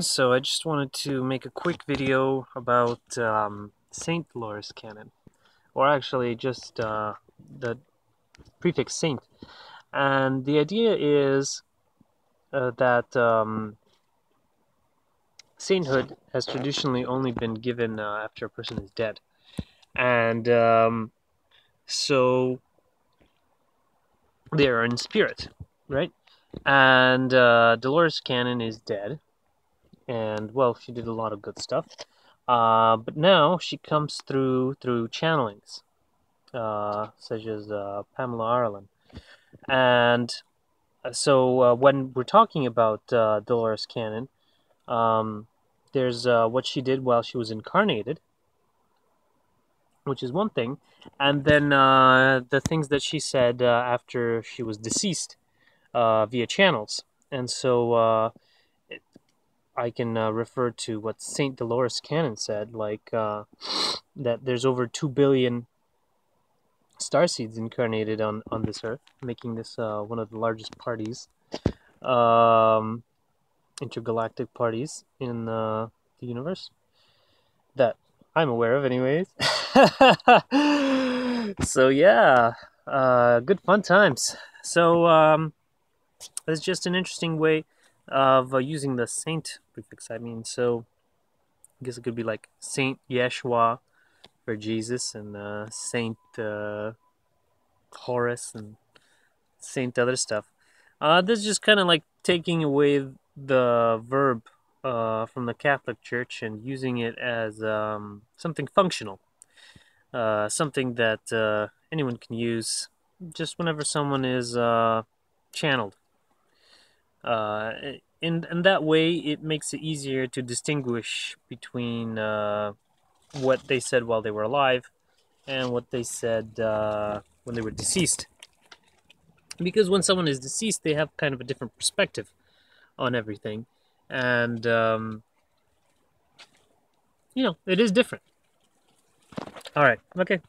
So I just wanted to make a quick video about um, Saint Dolores Cannon, or actually just uh, the prefix Saint. And the idea is uh, that um, sainthood has traditionally only been given uh, after a person is dead, and um, so they are in spirit, right? And uh, Dolores Cannon is dead and well, she did a lot of good stuff. Uh, but now she comes through through channelings, uh, such as uh, Pamela Aaralyn, and uh, so uh, when we're talking about uh, Dolores Cannon, um, there's what she did while she was incarnated, which is one thing, and then the things that she said after she was deceased via channels, and so I can uh, refer to what Saint Dolores Cannon said, like uh, that there's over two billion star seeds incarnated on on this earth, making this uh, one of the largest parties, um, intergalactic parties in uh, the universe that I'm aware of, anyways. so yeah, uh, good fun times. So um, it's just an interesting way of uh, using the saint prefix. I mean, so I guess it could be like Saint Yeshua for Jesus and uh, Saint uh, and Saint other stuff. Uh, this is just kind of like taking away the verb uh, from the Catholic Church and using it as um, something functional, uh, something that uh, anyone can use just whenever someone is uh, channeled. Uh, in, in that way, it makes it easier to distinguish between uh, what they said while they were alive and what they said uh, when they were deceased. Because when someone is deceased, they have kind of a different perspective on everything. And, um, you know, it is different. All right. Okay.